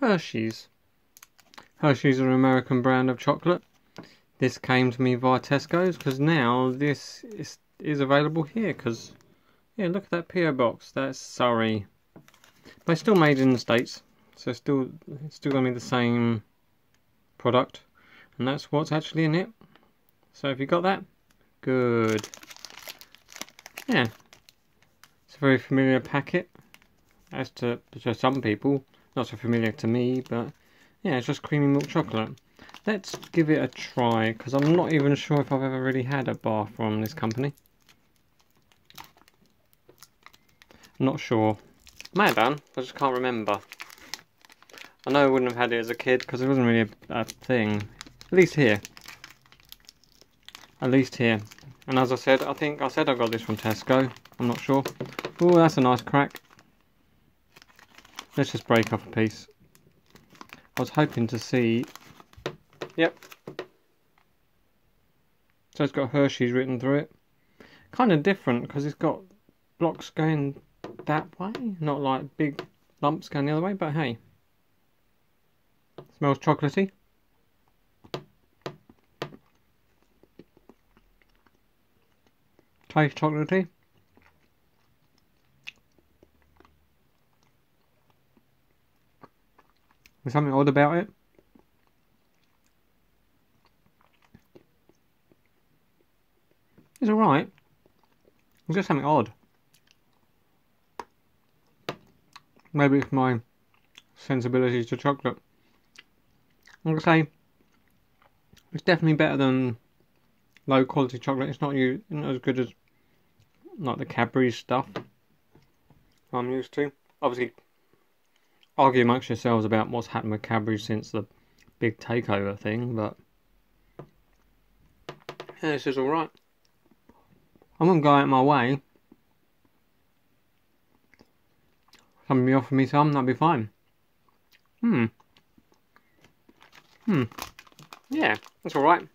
Hershey's. Hershey's are an American brand of chocolate. This came to me via Tesco's because now this is, is available here because, yeah, look at that PO box. That's Surrey. But still made in the States. So still, it's still going to be the same product. And that's what's actually in it. So if you got that, good. Yeah. It's a very familiar packet. As to, to some people. Not so familiar to me, but yeah, it's just creamy milk chocolate. Let's give it a try, because I'm not even sure if I've ever really had a bar from this company. Not sure. May have done, I just can't remember. I know I wouldn't have had it as a kid, because it wasn't really a, a thing. At least here. At least here. And as I said, I think I said I got this from Tesco. I'm not sure. Oh, that's a nice crack. Let's just break off a piece. I was hoping to see... Yep. So it's got Hershey's written through it. Kind of different because it's got blocks going that way. Not like big lumps going the other way, but hey. Smells chocolatey. Tastes chocolatey. There's something odd about it. It's alright. It's just something odd. Maybe it's my sensibilities to chocolate. I'm gonna say it's definitely better than low quality chocolate. It's not you not as good as like the Cadbury stuff I'm used to. Obviously argue amongst yourselves about what's happened with Cadbury since the big takeover thing, but yeah, this is alright. I wouldn't go out of my way. Somebody offer me some, that'd be fine. Hmm. Hmm. Yeah, that's alright.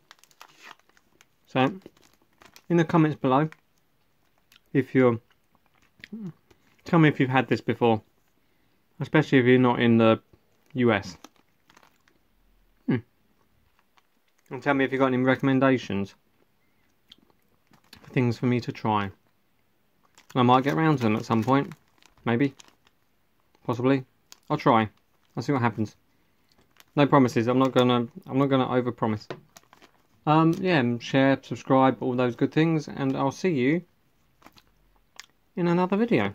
So, in the comments below, if you're... Tell me if you've had this before. Especially if you're not in the US. Hmm. And tell me if you've got any recommendations. for Things for me to try. I might get around to them at some point. Maybe. Possibly. I'll try. I'll see what happens. No promises. I'm not gonna I'm not gonna over promise. Um yeah, share, subscribe, all those good things, and I'll see you in another video.